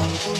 girl.